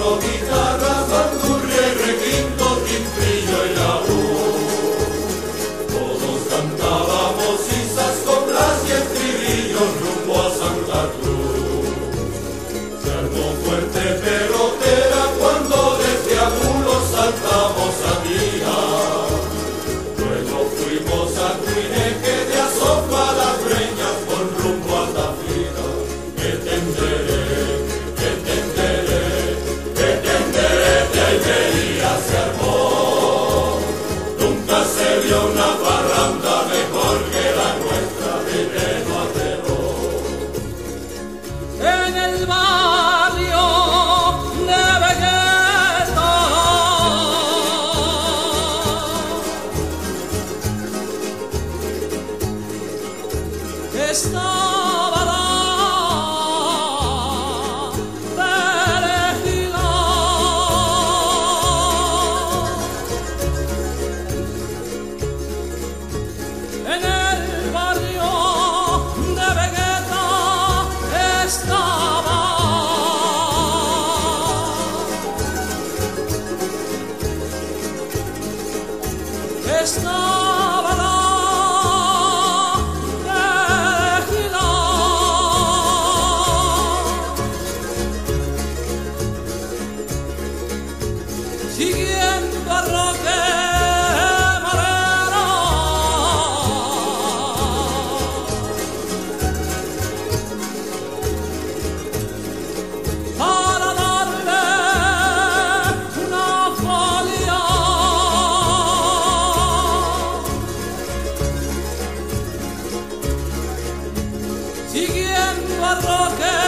Robbie. Estaba la En el barrio de Vegeta estaba Estaba rock